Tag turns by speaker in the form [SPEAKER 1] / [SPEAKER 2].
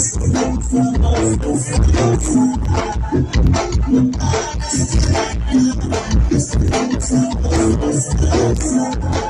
[SPEAKER 1] of the you.